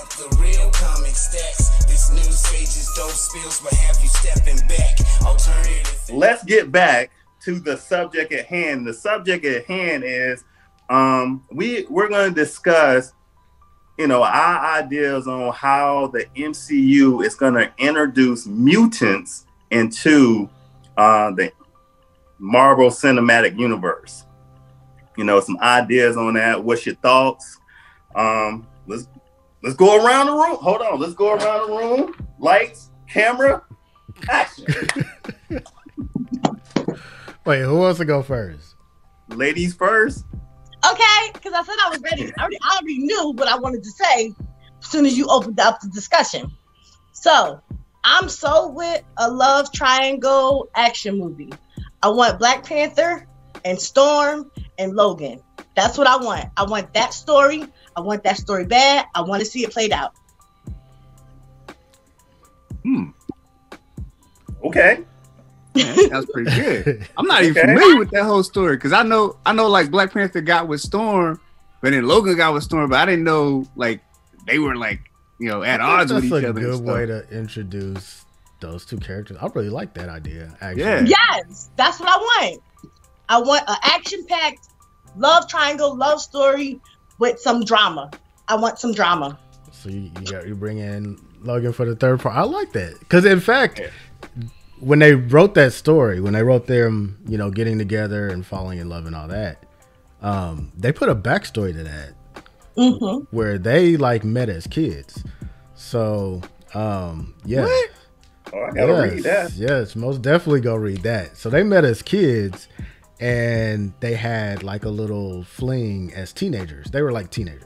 up the real comic stacks. This news page is dope spills, but have you stepping back? Alternative. let's get back to the subject at hand. The subject at hand is um we we're going to discuss you know our ideas on how the MCU is going to introduce mutants into uh the Marvel Cinematic Universe. You know, some ideas on that. What's your thoughts? Um let's let's go around the room. Hold on, let's go around the room. Lights, camera, action. Wait, who wants to go first? Ladies first. Okay, because I said I was ready. I already, I already knew what I wanted to say as soon as you opened up the discussion. So I'm so with a love triangle action movie. I want Black Panther and Storm and Logan. That's what I want. I want that story. I want that story bad. I want to see it played out. Hmm. Okay. Man, that's pretty good. I'm not even Okay. familiar with that whole story because I know I know like Black Panther got with Storm, but then Logan got with Storm, but I didn't know like they were like you know at odds with each other. that's a good way to introduce those two characters. I really like that idea. Actually, Yeah. Yes, that's what I want. I want an action-packed love triangle, love story with some drama. I want some drama. So you, you got you bring in Logan for the third part. I like that because in fact, when they wrote that story, when they wrote them, you know, getting together and falling in love and all that, um, they put a backstory to that hmm where they like met as kids. So, um, yeah. What? Oh, I gotta yes, read that. Yes, most definitely go read that. So they met as kids and they had like a little fling as teenagers. They were like teenagers.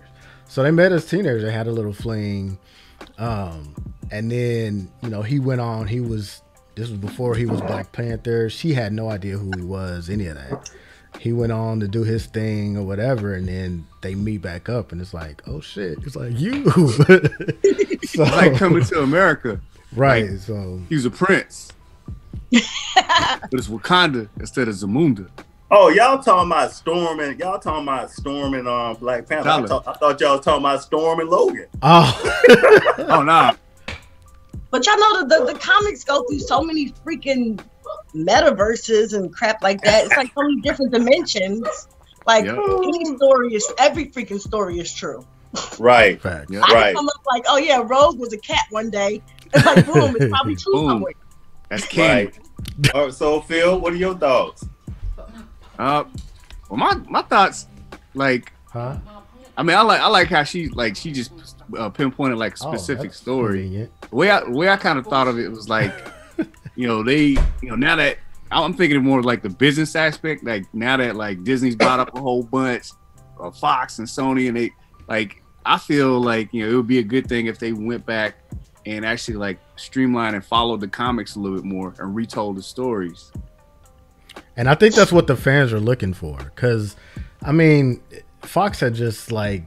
So they met as teenagers, they had a little fling. Um, and then, you know, he went on, he was this was before he was Black Panther. She had no idea who he was, any of that. He went on to do his thing or whatever, and then they meet back up, and it's like, oh shit, it's like you. so, like coming to America. right. so He was a prince, but it's Wakanda instead of Zamunda. Oh, y'all talking about Storm and y'all talking about Storm and um, Black Panther. I, Dollar. thought- I thought y'all was talking about Storm and Logan. Oh, Oh nah, But y'all know the, the the comics go through so many freaking metaverses and crap like that. It's like so many different dimensions. Like Yep. any story is every freaking story is true. Right. fact. Yeah. I Right. come up like, oh yeah, Rogue was a cat one day. It's like boom, it's probably true Boom. somewhere. that's canon. Right. All right. So, Phil, what are your thoughts? Uh, well, my my thoughts, like, Huh? I mean, I like I like how she like she just uh, pinpointed like a Oh, specific that's story. convenient. The way I the way I kind of thought of it was like, you know, they you know now that I'm thinking of more like the business aspect. Like now that like Disney's bought up a whole bunch of Fox and Sony, and they like I feel like you know it would be a good thing if they went back and actually like streamline and follow the comics a little bit more and retold the stories. And I think that's what the fans are looking for. Cause I mean, Fox had just like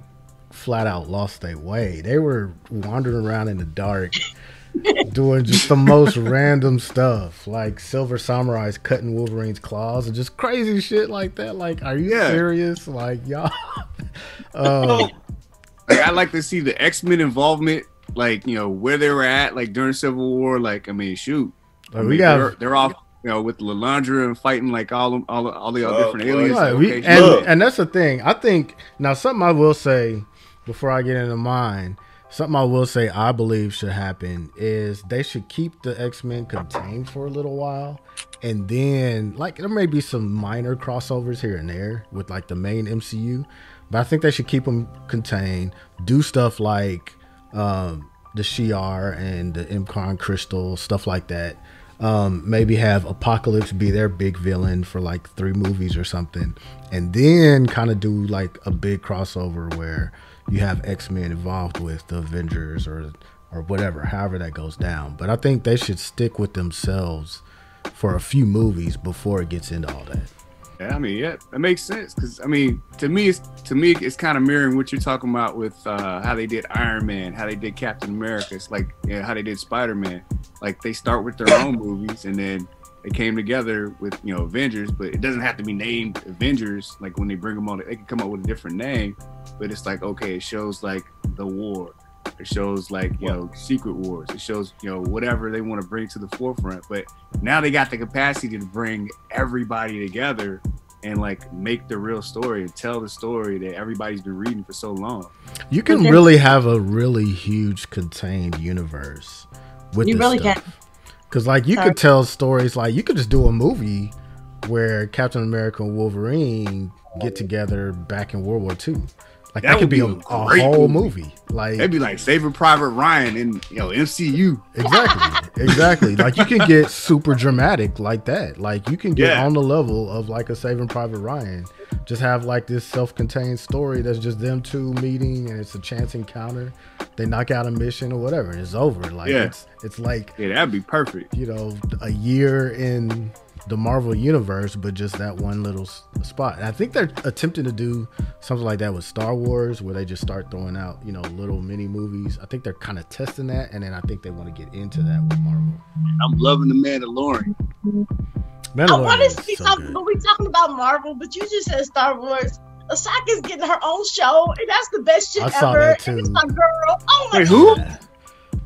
flat out lost their way. They were wandering around in the dark doing just the most random stuff. Like Silver Samurai's cutting Wolverine's claws and just crazy shit like that. Like, are you Yeah. serious? Like y'all um, like I like to see the X Men involvement, like you know where they were at, like during Civil War. Like I mean, shoot, I like, we got they're, they're off, you know, with Lilandra and fighting like all all all the other Oh, different aliens. Right, we- and, Look. and that's the thing. I think now something I will say before I get into mine. Something I will say I believe should happen is they should keep the X Men contained for a little while, and then like there may be some minor crossovers here and there with like the main MCU, but I think they should keep them contained. Do stuff like um, the Shi'ar and the M'Kraan Crystal, stuff like that. Um, maybe have Apocalypse be their big villain for like three movies or something, and then kind of do like a big crossover where you have X Men involved with the Avengers or or whatever, however that goes down. But I think they should stick with themselves for a few movies before it gets into all that. I mean, yeah, that makes sense. Because I mean, to me, it's to me, it's kind of mirroring what you're talking about with uh, how they did Iron Man, how they did Captain America. It's like how they did Spider Man. Like they start with their own movies, and then they came together with you know Avengers. But it doesn't have to be named Avengers. Like when they bring them on, they can come up with a different name. But it's like okay, it shows like the war. It shows like you know Secret Wars. It shows you know whatever they want to bring to the forefront. But now they got the capacity to bring everybody together and like make the real story and tell the story that everybody's been reading for so long. You can really have a really huge contained universe with You this really stuff. can. Because like you Sorry. could tell stories like you could just do a movie where Captain America and Wolverine get together back in World War II. Like that, That could be a, be a a whole movie. movie. Like They'd be like Saving Private Ryan in you know MCU. exactly, exactly. Like you can get super dramatic like that. Like you can get Yeah. on the level of like a Saving Private Ryan. Just have like this self-contained story that's just them two meeting and it's a chance encounter. They knock out a mission or whatever, and it's over. Like Yeah. it's it's like Yeah, that'd be perfect. you know, a year in the Marvel universe, but just that one little s- spot. And I think they're attempting to do something like that with Star Wars, where they just start throwing out, you know, little mini movies. I think they're kind of testing that, and then I think they want to get into that with Marvel. I'm loving the Mandalorian. I Mandalorian want to is see so something, but we talking about Marvel, but you just said Star Wars. Ahsoka's getting her own show, and that's the best shit I saw ever. that And it's my girl. Oh my Wait, god. who? Yeah.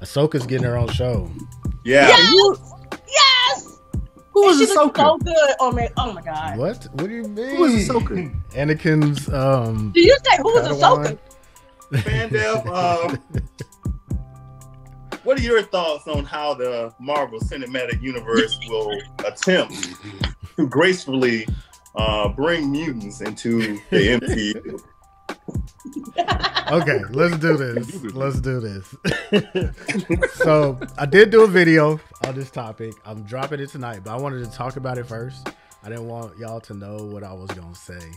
Ahsoka's getting her own show. Yeah. Yes. Yes. Who was she looks Ahsoka? so good. Oh man. Oh my god. What? What do you mean? Who was Ahsoka? Anakin's um. Do you say who was Padawan. Ahsoka? Fandel, um, what are your thoughts on how the Marvel Cinematic Universe will attempt to gracefully uh, bring mutants into the MCU? okay, let's do this. Let's do this. so I did do a video on this topic. I'm dropping it tonight, but I wanted to talk about it first. I didn't want y'all to know what I was gonna say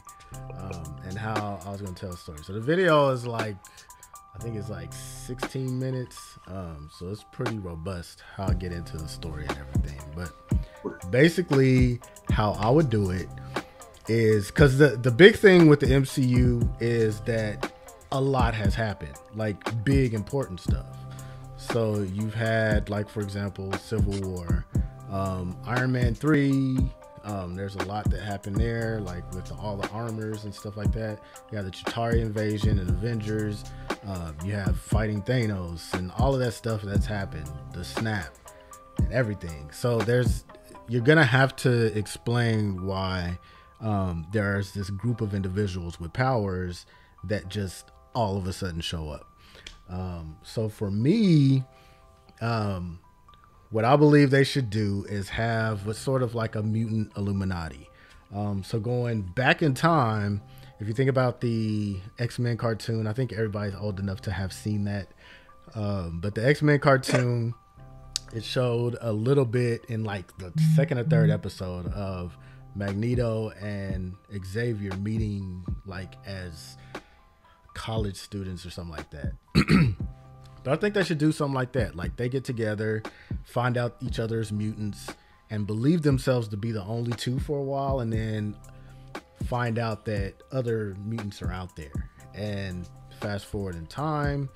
um, and how I was gonna tell a story. So the video is like, I think it's like 16 minutes. Um, so it's pretty robust how I get into the story and everything. But basically, how I would do it is because the the big thing with the MCU is that a lot has happened, like big important stuff. So you've had like for example Civil War, um, Iron Man three. Um, there's a lot that happened there, like with all the armors and stuff like that. You have the Chitauri invasion and Avengers. Um, you have fighting Thanos and all of that stuff that's happened. The snap and everything. So there's you're gonna have to explain why um, there's this group of individuals with powers that just all of a sudden show up. Um, so for me, um, what I believe they should do is have what's sort of like a mutant Illuminati. Um, so going back in time, if you think about the X Men cartoon, I think everybody's old enough to have seen that. Um, but the X Men cartoon, it showed a little bit in like the second or third episode of Magneto and Xavier meeting like as college students or something like that. but I think they should do something like that. Like they get together, find out each other's mutants, and believe themselves to be the only two for a while, and then find out that other mutants are out there. And fast forward in time,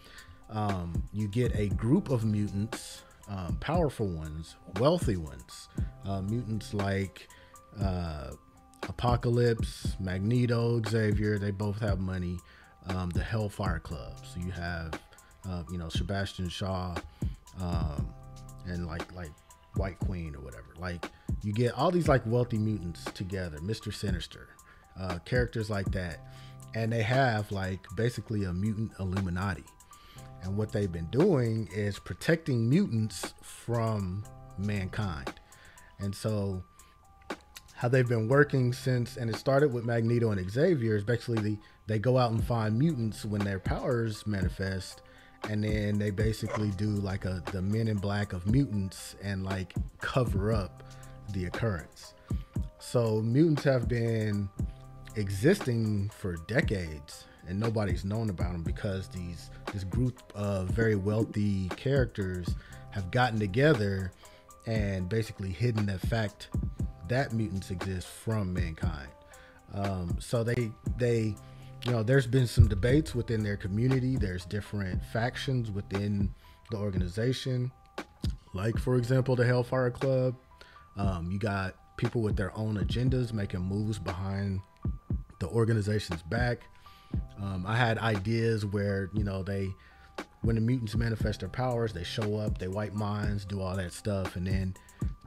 um, you get a group of mutants, um, powerful ones, wealthy ones, uh, mutants like uh, Apocalypse, Magneto, Xavier. They both have money. Um, the Hellfire Club. So you have, uh, you know, Sebastian Shaw, um, and like like White Queen or whatever. Like you get all these like wealthy mutants together, Mister Sinister, uh, characters like that, and they have like basically a mutant Illuminati. And what they've been doing is protecting mutants from mankind. And so how they've been working since and it started with Magneto and Xavier is basically the, they go out and find mutants when their powers manifest and then they basically do like a the men in black of mutants and like cover up the occurrence. So mutants have been existing for decades and nobody's known about them because these this group of very wealthy characters have gotten together and basically hidden the fact that mutants exist from mankind. Um, so they they you know there's been some debates within their community. There's different factions within the organization, like for example the Hellfire Club. Um, you got people with their own agendas making moves behind the organization's back. Um, I had ideas where you know they when the mutants manifest their powers, they show up, they wipe minds, do all that stuff, and then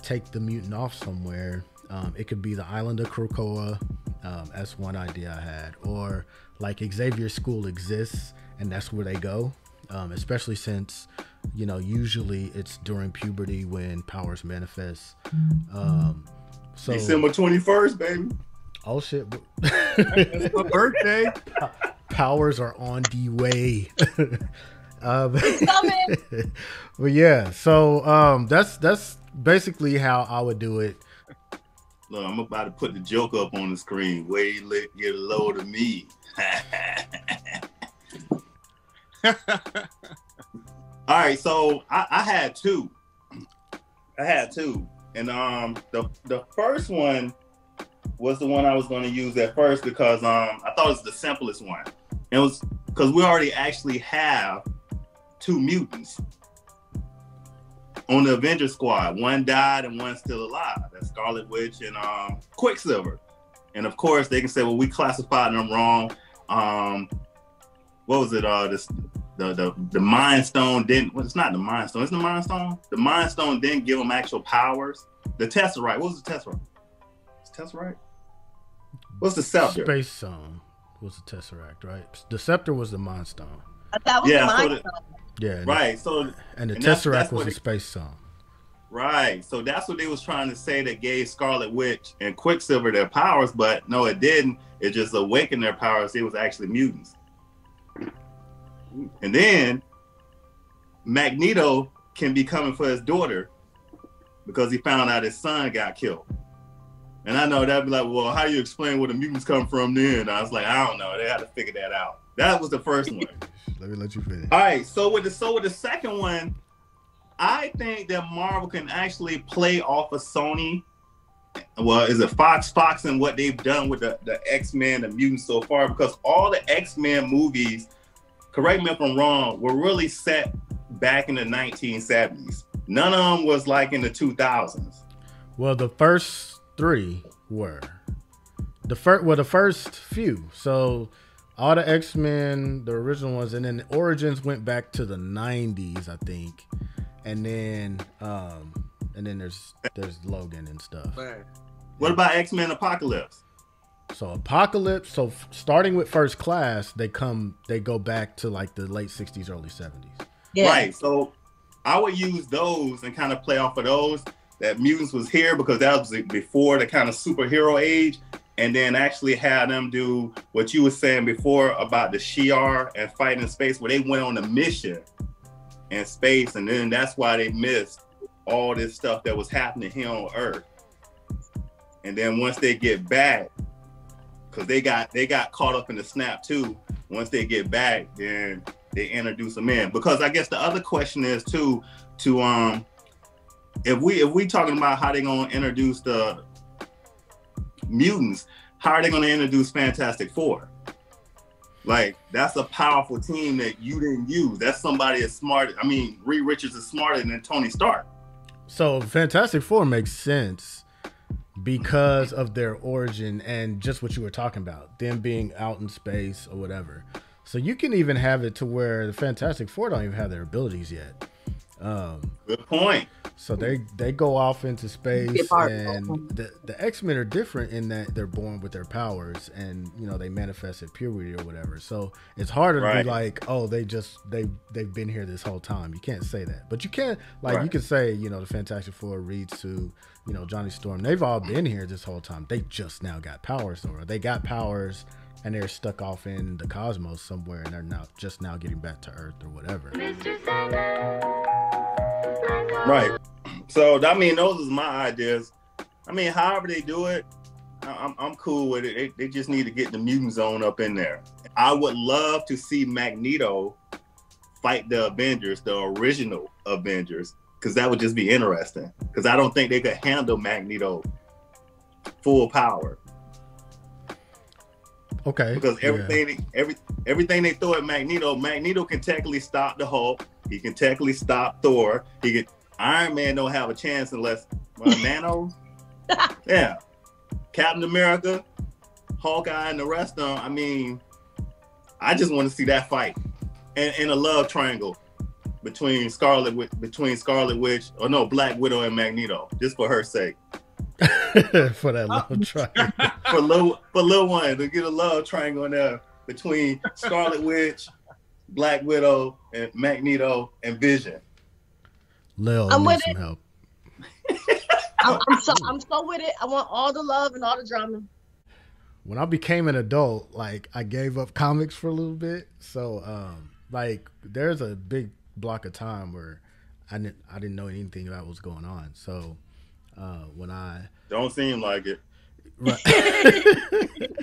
take the mutant off somewhere. Um, it could be the island of Krakoa. Um, that's one idea I had. Or like Xavier School exists, and that's where they go. Um, especially since, you know, usually it's during puberty when powers manifest. Um, so December 21st, baby. oh shit, It's my birthday. powers are on the way. um, Coming. but yeah, so um, that's that's basically how I would do it. Look, I'm about to put the joke up on the screen. Way let get load of me. All right, so I, I had two. I had two, and um, the the first one was the one I was going to use at first because um, I thought it was the simplest one. It was because we already actually have two mutants on the Avenger Squad. One died and one's still alive. That's Scarlet Witch and um, Quicksilver. And of course, they can say, "Well, we classified them wrong." Um, what was it? Uh, this the the the Mind Stone didn't. Well, it's not the Mind Stone. It's the Mind Stone. The Mind Stone didn't give them actual powers. The Tesseract. What was the Tesseract? Is Tesseract? What's the Scepter? Space Stone was the Tesseract, right? The Scepter was the Mind Stone. That was Yeah, the so the- stone. Yeah, and Right. So and the and Tesseract that's was a Space Stone. Right. So that's what they was trying to say that gave Scarlet Witch and Quicksilver their powers, but no, it didn't. It just awakened their powers. It was actually mutants. And then Magneto can be coming for his daughter because he found out his son got killed. And I know that'd be like, well, how do you explain where the mutants come from then? I was like, I don't know. They had to figure that out. That was the first one. Let me let you finish. All right, so with the so with the second one, I think that Marvel can actually play off of Sony. Well, is it Fox, Fox, and what they've done with the, the X Men, the mutants so far? Because all the X Men movies, correct me if I'm wrong, were really set back in the 1970s. None of them was like in the 2000s. Well, the first three were the first. Well, the first few. So all the X Men, the original ones, and then Origins went back to the '90s, I think, and then um, and then there's there's Logan and stuff. What about X Men Apocalypse? So Apocalypse. So f- starting with First Class, they come they go back to like the late '60s, early '70s. Yeah. Right. So I would use those and kind of play off of those. That mutants was here because that was before the kind of superhero age, and then actually have them do what you were saying before about the Shi'ar and fighting in space, where they went on a mission in space, and then that's why they missed all this stuff that was happening here on Earth. And then once they get back, because they got they got caught up in the snap too. Once they get back, then they introduce them in. Because I guess the other question is too to um if we if we talking about how they gonna introduce the mutants, how are they gonna introduce Fantastic Four? Like that's a powerful team that you didn't use. That's somebody as smart. I mean, Reed Richards is smarter than Tony Stark. So Fantastic Four makes sense because of their origin and just what you were talking about, them being out in space or whatever. So you can even have it to where the Fantastic Four don't even have their abilities yet. Um, Good point. So they they go off into space, and the the X Men are different in that they're born with their powers, and you know they manifest at puberty or whatever. So it's harder to be like, oh, they just they they've been here this whole time. You can't say that, but you can like you can say you know the Fantastic Four, Reed Sue, you know Johnny Storm. They've all been here this whole time. They just now got powers, or they got powers. And they're stuck off in the cosmos somewhere, and they're now just now getting back to Earth or whatever. Right. So I mean, those is my ideas. I mean, however they do it, I'm, I'm cool with it. They, they just need to get the mutant zone up in there. I would love to see Magneto fight the Avengers, the original Avengers, because that would just be interesting. Because I don't think they could handle Magneto full power. Okay. Because yeah. everything, every everything they throw at Magneto, Magneto can technically stop the Hulk. He can technically stop Thor. He can. Iron Man don't have a chance unless uh, Nano. yeah, Captain America, Hawkeye, and the rest of them. I mean, I just want to see that fight and, and a love triangle. between Scarlet Wi- between Scarlet Witch or no Black Widow and Magneto, just for her sake. for that love triangle. For Lil for Lil One to get a love triangle in there between Scarlet Witch, Black Widow, and Magneto and Vision. Lil I'm needs with some help. I'm, I'm so I'm so with it. I want all the love and all the drama. When I became an adult, like I gave up comics for a little bit. So, um, like, there's a big block of time where I didn't I didn't know anything about what was going on. So, uh, when I Don't seem like it. right,